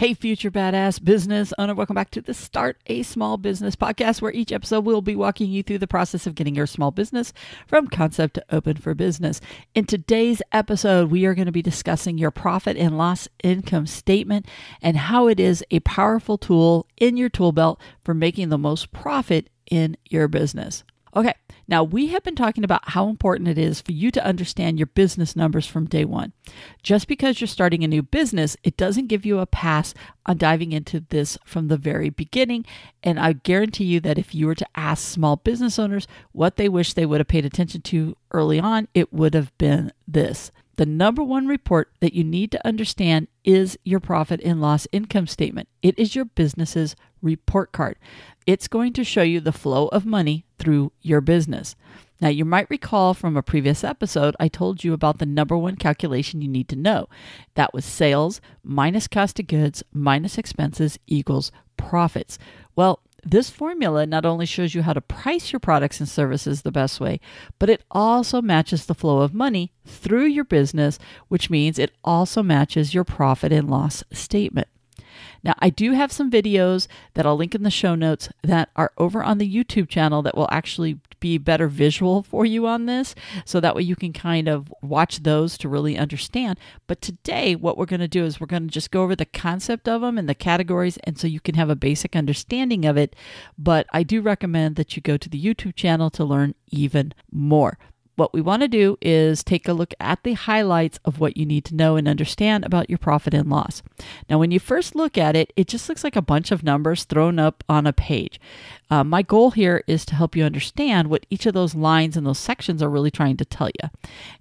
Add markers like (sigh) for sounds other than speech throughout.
Hey, future badass business owner, welcome back to the Start a Small Business podcast, where each episode will be walking you through the process of getting your small business from concept to open for business. In today's episode, we are going to be discussing your profit and loss income statement and how it is a powerful tool in your tool belt for making the most profit in your business. Okay, now we have been talking about how important it is for you to understand your business numbers from day one. Just because you're starting a new business, it doesn't give you a pass on diving into this from the very beginning. And I guarantee you that if you were to ask small business owners what they wish they would have paid attention to early on, it would have been this. The number one report that you need to understand is your profit and loss income statement. It is your business's report card. It's going to show you the flow of money through your business. Now, you might recall from a previous episode, I told you about the number one calculation you need to know. That was sales minus cost of goods minus expenses equals profits. Well, this formula not only shows you how to price your products and services the best way, but it also matches the flow of money through your business, which means it also matches your profit and loss statement. Now, I do have some videos that I'll link in the show notes that are over on the YouTube channel that will actually be better visual for you on this. So that way you can kind of watch those to really understand. But today, what we're going to do is we're going to just go over the concept of them and the categories. And so you can have a basic understanding of it. But I do recommend that you go to the YouTube channel to learn even more. What we want to do is take a look at the highlights of what you need to know and understand about your profit and loss. Now, when you first look at it, it just looks like a bunch of numbers thrown up on a page. Uh, my goal here is to help you understand what each of those lines and those sections are really trying to tell you.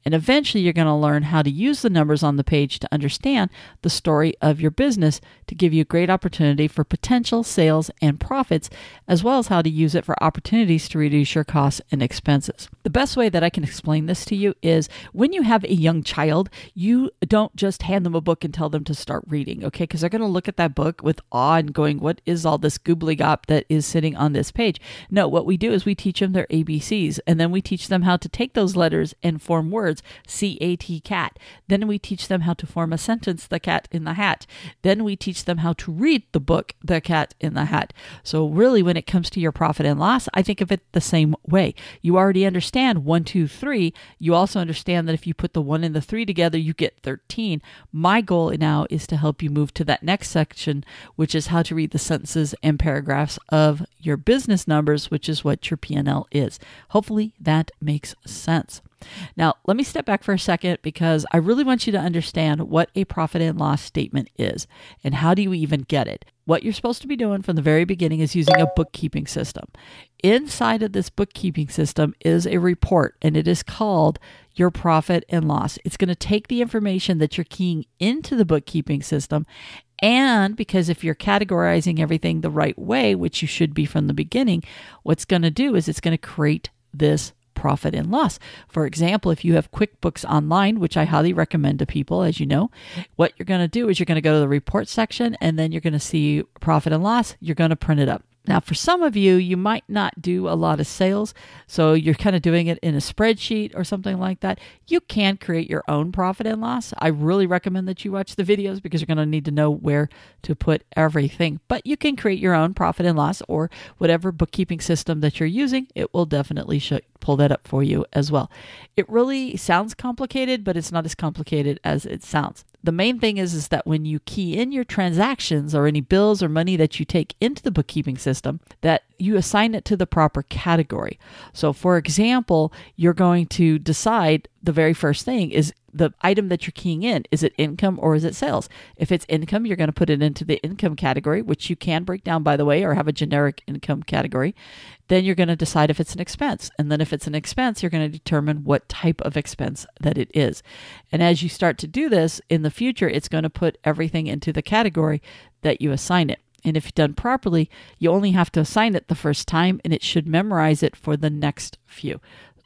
And eventually, you're going to learn how to use the numbers on the page to understand the story of your business to give you a great opportunity for potential sales and profits, as well as how to use it for opportunities to reduce your costs and expenses. The best way that I can explain this to you is when you have a young child, you don't just hand them a book and tell them to start reading, okay? Because they're going to look at that book with awe and going, What is all this goobly gop that is sitting on this page? No, what we do is we teach them their ABCs and then we teach them how to take those letters and form words C A T cat. Then we teach them how to form a sentence, the cat in the hat. Then we teach them how to read the book, The Cat in the Hat. So, really, when it comes to your profit and loss, I think of it the same way. You already understand one, two, three, you also understand that if you put the one and the three together, you get 13. My goal now is to help you move to that next section, which is how to read the sentences and paragraphs of your business numbers, which is what your P&L is. Hopefully that makes sense. Now, let me step back for a second because I really want you to understand what a profit and loss statement is and how do you even get it. What you're supposed to be doing from the very beginning is using a bookkeeping system. Inside of this bookkeeping system is a report, and it is called your profit and loss. It's going to take the information that you're keying into the bookkeeping system and because if you're categorizing everything the right way, which you should be from the beginning, what's going to do is it's going to create this profit and loss. For example, if you have QuickBooks Online, which I highly recommend to people, as you know, what you're going to do is you're going to go to the report section and then you're going to see profit and loss. You're going to print it up. Now, for some of you, you might not do a lot of sales, so you're kind of doing it in a spreadsheet or something like that. You can create your own profit and loss. I really recommend that you watch the videos because you're going to need to know where to put everything. But you can create your own profit and loss or whatever bookkeeping system that you're using. It will definitely show, pull that up for you as well. It really sounds complicated, but it's not as complicated as it sounds the main thing is is that when you key in your transactions or any bills or money that you take into the bookkeeping system that you assign it to the proper category. So for example you're going to decide the very first thing is the item that you're keying in. Is it income or is it sales? If it's income you're going to put it into the income category which you can break down by the way or have a generic income category. Then you're going to decide if it's an expense. And then if it's an expense you're going to determine what type of expense that it is. And as you start to do this in the future it's going to put everything into the category that you assign it and if done properly, you only have to assign it the first time and it should memorize it for the next few.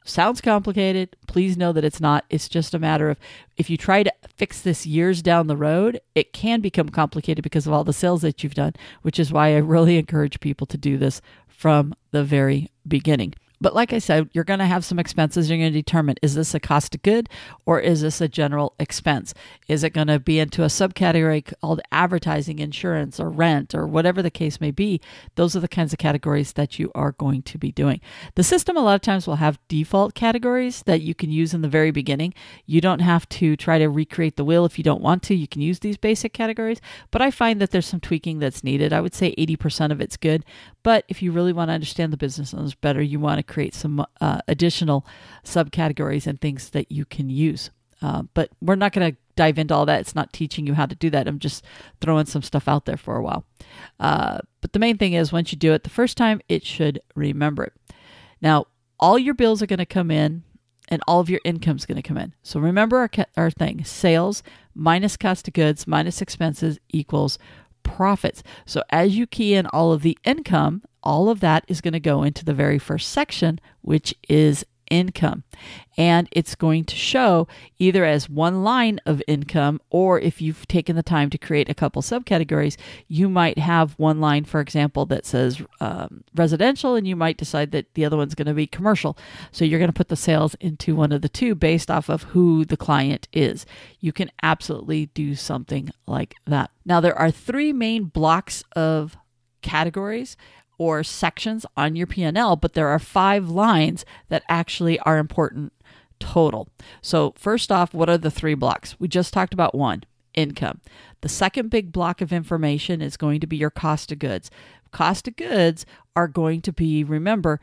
Sounds complicated. Please know that it's not. It's just a matter of if you try to fix this years down the road, it can become complicated because of all the sales that you've done, which is why I really (laughs) encourage people to do this from the very beginning. But like I said, you're going to have some expenses. You're going to determine is this a cost of good or is this a general expense? Is it going to be into a subcategory called advertising, insurance, or rent, or whatever the case may be? Those are the kinds of categories that you are going to be doing. The system a lot of times will have default categories that you can use in the very beginning. You don't have to try to recreate the wheel if you don't want to. You can use these basic categories, but I find that there's some tweaking that's needed. I would say 80% of it's good, but if you really want to understand the business owners better, you want to create some uh, additional subcategories and things that you can use. Uh, but we're not going to dive into all that. It's not teaching you how to do that. I'm just throwing some stuff out there for a while. Uh, but the main thing is once you do it the first time, it should remember it. Now, all your bills are going to come in and all of your income is going to come in. So remember our, our thing sales minus cost of goods minus expenses equals profits. So as you key in all of the income, all of that is going to go into the very first section, which is income. And it's going to show either as one line of income, or if you've taken the time to create a couple subcategories, you might have one line, for example, that says um, residential, and you might decide that the other one's going to be commercial. So you're going to put the sales into one of the two based off of who the client is. You can absolutely do something like that. Now, there are three main blocks of categories or sections on your P&L, but there are five lines that actually are important total. So, first off, what are the three blocks? We just talked about one, income. The second big block of information is going to be your cost of goods. Cost of goods are going to be, remember,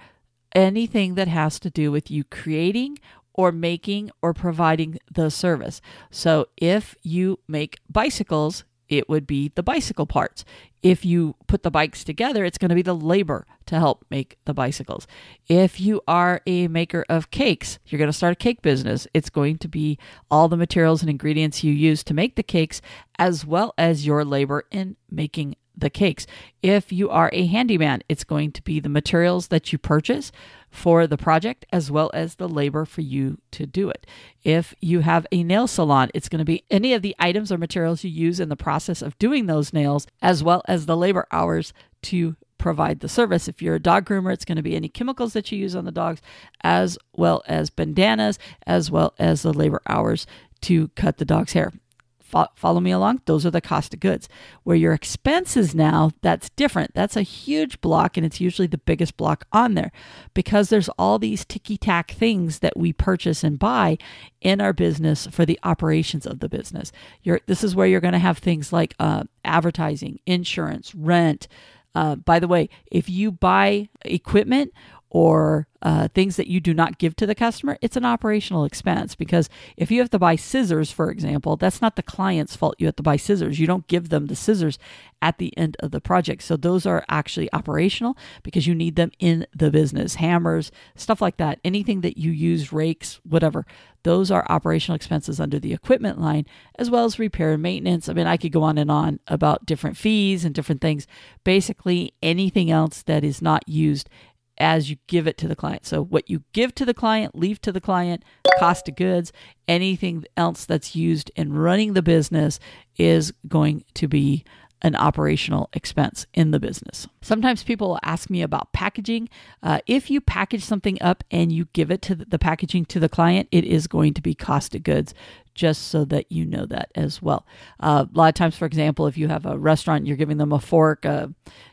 anything that has to do with you creating or making or providing the service. So if you make bicycles, it would be the bicycle parts. If you put the bikes together, it's going to be the labor to help make the bicycles. If you are a maker of cakes, you're going to start a cake business. It's going to be all the materials and ingredients you use to make the cakes, as well as your labor in making the cakes. If you are a handyman, it's going to be the materials that you purchase for the project as well as the labor for you to do it. If you have a nail salon, it's going to be any of the items or materials you use in the process of doing those nails as well as the labor hours to provide the service. If you're a dog groomer, it's going to be any chemicals that you use on the dogs, as well as bandanas, as well as the labor hours to cut the dog's hair follow me along. Those are the cost of goods. Where your expenses now that's different. That's a huge block and it's usually the biggest block on there. Because there's all these ticky tack things that we purchase and buy in our business for the operations of the business. You're, this is where you're going to have things like uh, advertising insurance rent. Uh, by the way if you buy equipment or uh, things that you do not give to the customer, it's an operational expense because if you have to buy scissors, for example, that's not the client's fault. You have to buy scissors. You don't give them the scissors at the end of the project. So those are actually operational because you need them in the business. Hammers, stuff like that, anything that you use, rakes, whatever, those are operational expenses under the equipment line, as well as repair and maintenance. I mean, I could go on and on about different fees and different things. Basically, anything else that is not used as you give it to the client. So, what you give to the client, leave to the client, cost of goods, anything else that's used in running the business is going to be an operational expense in the business. Sometimes people ask me about packaging. Uh, if you package something up and you give it to the packaging to the client, it is going to be cost of goods, just so that you know that as well. Uh, a lot of times, for example, if you have a restaurant, you're giving them a fork, uh,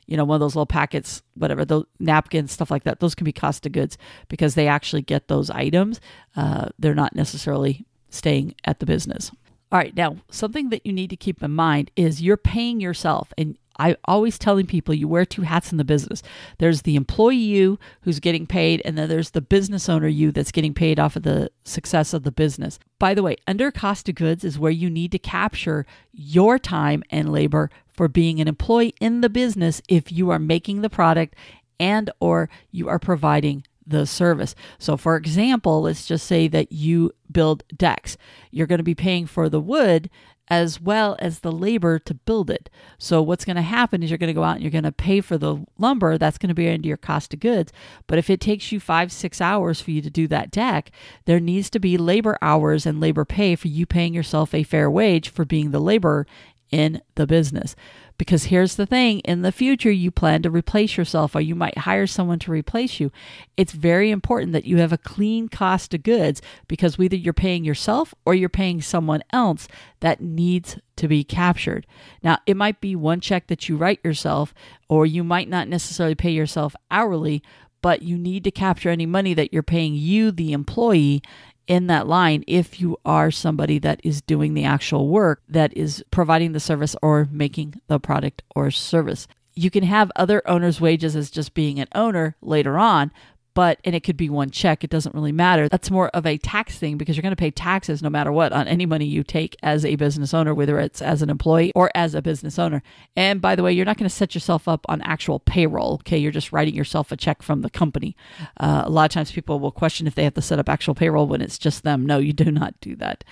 you know, one of those little packets, whatever, the napkins, stuff like that. Those can be cost of goods because they actually get those items. Uh, they're not necessarily staying at the business. All right, now something that you need to keep in mind is you're paying yourself, and I always telling people you wear two hats in the business. There's the employee you who's getting paid, and then there's the business owner you that's getting paid off of the success of the business. By the way, under cost of goods is where you need to capture your time and labor for being an employee in the business if you are making the product and or you are providing the service. So, for example, let's just say that you build decks. You're going to be paying for the wood as well as the labor to build it. So, what's going to happen is you're going to go out and you're going to pay for the lumber. That's going to be into your cost of goods. But if it takes you five, six hours for you to do that deck, there needs to be labor hours and labor pay for you paying yourself a fair wage for being the laborer in the business Because here's the thing in the future, you plan to replace yourself or you might hire someone to replace you. It's very important that you have a clean cost of goods because whether you're paying yourself or you're paying someone else that needs to be captured. Now, it might be one check that you write yourself, or you might not necessarily pay yourself hourly, but you need to capture any money that you're paying you, the employee, in that line if you are somebody that is doing the actual work that is providing the service or making the product or service. You can have other owners' wages as just being an owner later on, but and it could be one check it doesn't really matter. That's more of a tax thing because you're going to pay taxes no matter what on any money you take as a business owner whether it's as an employee or as a business owner. And by the way you're not going to set yourself up on actual payroll okay? You're just writing yourself a check from the company. Uh, a lot of times people will question if they have to set up actual payroll when it's just them. No you do not do that.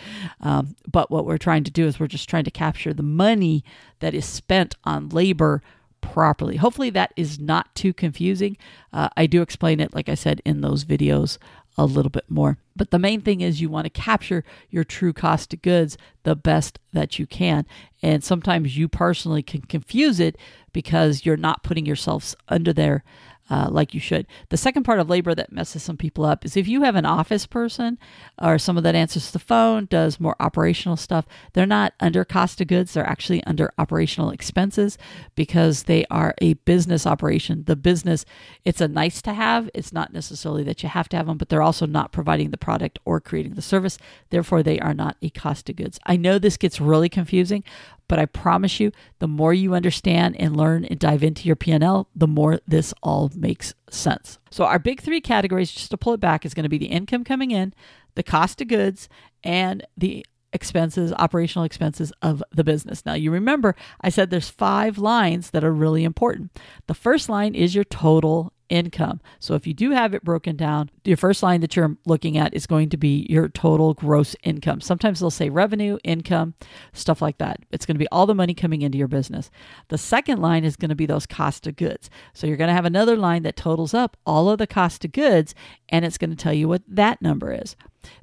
Um, but what we're trying to do is we're just trying to capture the money that is spent on labor properly. Hopefully, that is not too confusing. Uh, I do explain it, like I said, in those videos a little bit more. But the main thing is you want to capture your true cost of goods the best that you can. And sometimes you personally can confuse it because you're not putting yourselves under there uh, like you should. The second part of labor that messes some people up is if you have an office person or someone that answers the phone, does more operational stuff, they're not under cost of goods, they're actually under operational expenses because they are a business operation. The business, it's a nice to have, it's not necessarily that you have to have them, but they're also not providing the product or creating the service. Therefore, they are not a cost of goods. I know this gets really confusing, but I promise you, the more you understand and learn and dive into your P&L, the more this all makes sense. So our big three categories, just to pull it back, is going to be the income coming in, the cost of goods, and the expenses, operational expenses of the business. Now, you remember I said there's five lines that are really important. The first line is your total income. So if you do have it broken down, your first line that you're looking at is going to be your total gross income. Sometimes they'll say revenue, income, stuff like that. It's going to be all the money coming into your business. The second line is going to be those cost of goods. So you're going to have another line that totals up all of the cost of goods and it's going to tell you what that number is.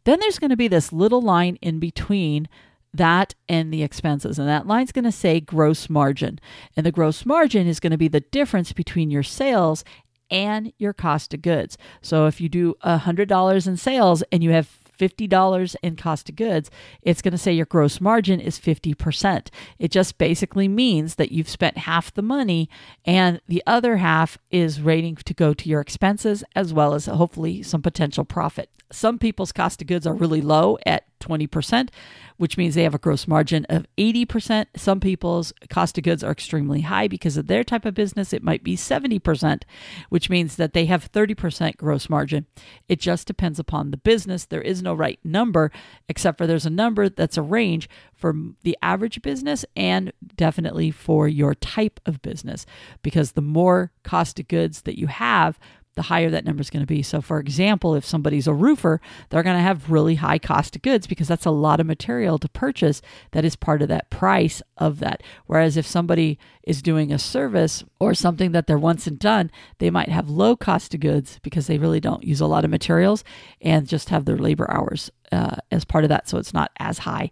Then there's going to be this little line in between that and the expenses. And that line's going to say gross margin. And the gross margin is going to be the difference between your sales and your cost of goods. So if you do $100 in sales and you have $50 in cost of goods, it's going to say your gross margin is 50%. It just basically means that you've spent half the money and the other half is rating to go to your expenses as well as hopefully some potential profit. Some people's cost of goods are really low at 20%, which means they have a gross margin of 80%. Some people's cost of goods are extremely high because of their type of business. It might be 70%, which means that they have 30% gross margin. It just depends upon the business. There is no right number, except for there's a number that's a range for the average business and definitely for your type of business. Because the more cost of goods that you have, the higher that number is going to be. So, for example, if somebody's a roofer, they're going to have really high cost of goods because that's a lot of material to purchase that is part of that price of that. Whereas if somebody is doing a service or something that they're once and done, they might have low cost of goods because they really don't use a lot of materials and just have their labor hours uh, as part of that. So, it's not as high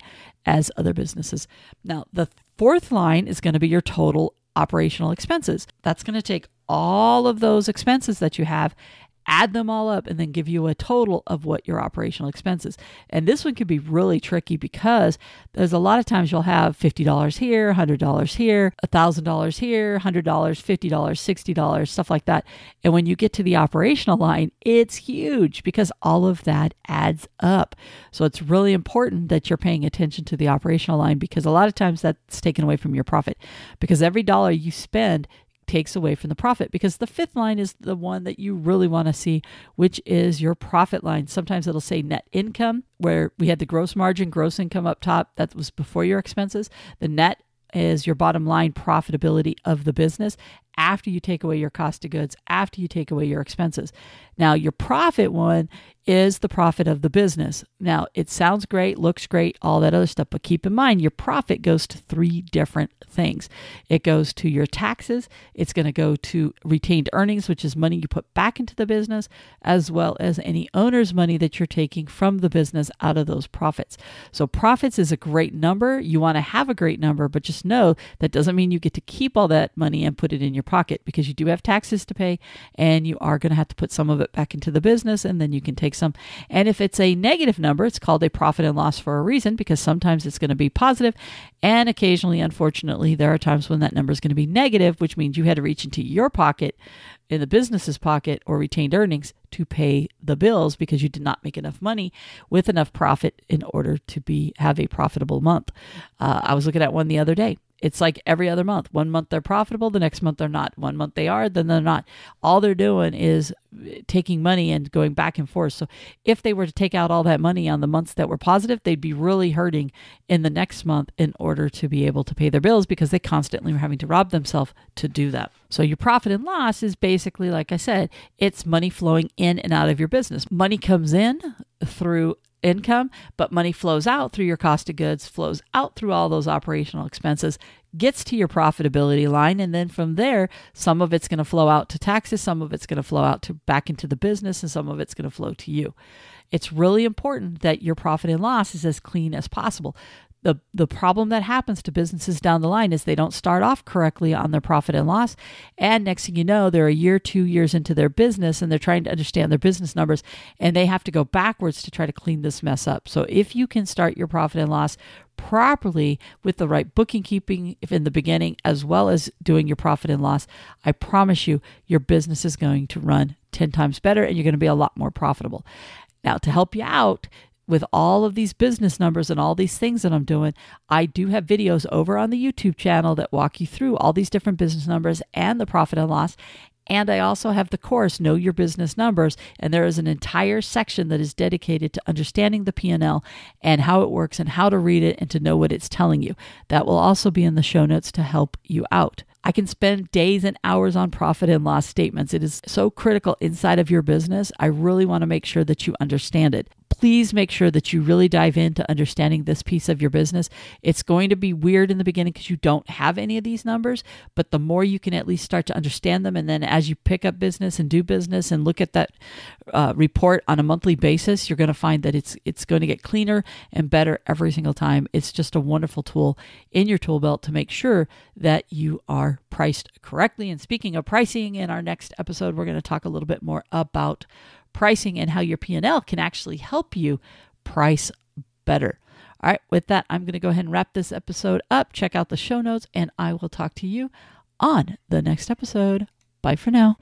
as other businesses. Now, the fourth line is going to be your total operational expenses. That's going to take all of those expenses that you have add them all up and then give you a total of what your operational expenses. And this one can be really tricky because there's a lot of times you'll have $50 here, $100 here, $1,000 here, $100, $50, $60, stuff like that. And when you get to the operational line, it's huge because all of that adds up. So it's really important that you're paying attention to the operational line because a lot of times that's taken away from your profit because every dollar you spend takes away from the profit because the fifth line is the one that you really want to see, which is your profit line. Sometimes it'll say net income, where we had the gross margin, gross income up top. That was before your expenses. The net is your bottom line profitability of the business after you take away your cost of goods, after you take away your expenses. Now, your profit one is the profit of the business. Now, it sounds great, looks great, all that other stuff, but keep in mind your profit goes to three different things. It goes to your taxes, it's going to go to retained earnings, which is money you put back into the business, as well as any owner's money that you're taking from the business out of those profits. So, profits is a great number. You want to have a great number, but just know that doesn't mean you get to keep all that money and put it in your pocket because you do have taxes to pay and you are going to have to put some of it back into the business and then you can take some. And if it's a negative number, it's called a profit and loss for a reason because sometimes it's going to be positive and occasionally, unfortunately, there are times when that number is going to be negative, which means you had to reach into your pocket in the business's pocket or retained earnings to pay the bills because you did not make enough money with enough profit in order to be have a profitable month. Uh, I was looking at one the other day. It's like every other month. One month they're profitable, the next month they're not. One month they are, then they're not. All they're doing is eh, taking money and going back and forth. So if they were to take out all that money on the months that were positive, they'd be really hurting in the next month in order to be able to pay their bills because they constantly were having to rob themselves to do that. So your profit and loss is basically like I said, it's money flowing in and out of your business. Money comes in through income, but money flows out through your cost of goods, flows out through all those operational expenses, gets to your profitability line, and then from there, some of it's going to flow out to taxes, some of it's going to flow out to back into the business, and some of it's going to flow to you. It's really important that your profit and loss is as clean as possible the the problem that happens to businesses down the line is they don't start off correctly on their profit and loss. And next thing you know they're a year two years into their business and they're trying to understand their business numbers and they have to go backwards to try to clean this mess up. So if you can start your profit and loss properly with the right booking keeping in the beginning as well as doing your profit and loss i promise you your business is going to run 10 times better and you're going to be a lot more profitable. Now to help you out with all of these business numbers and all these things that I'm doing, I do have videos over on the YouTube channel that walk you through all these different business numbers and the profit and loss. And I also have the course Know Your Business Numbers, and there is an entire section that is dedicated to understanding the P&L and how it works and how to read it and to know what it's telling you. That will also be in the show notes to help you out. I can spend days and hours on profit and loss statements. It is so critical inside of your business. I really want to make sure that you understand it please make sure that you really dive into understanding this piece of your business. It's going to be weird in the beginning because you don't have any of these numbers, but the more you can at least start to understand them, and then as you pick up business and do business and look at that uh, report on a monthly basis, you're going to find that it's it's going to get cleaner and better every single time. It's just a wonderful tool in your tool belt to make sure that you are priced correctly. And speaking of pricing, in our next episode, we're going to talk a little bit more about pricing and how your P&L can actually help you price better. All right, with that, I'm going to go ahead and wrap this episode up. Check out the show notes, and I will talk to you on the next episode. Bye for now.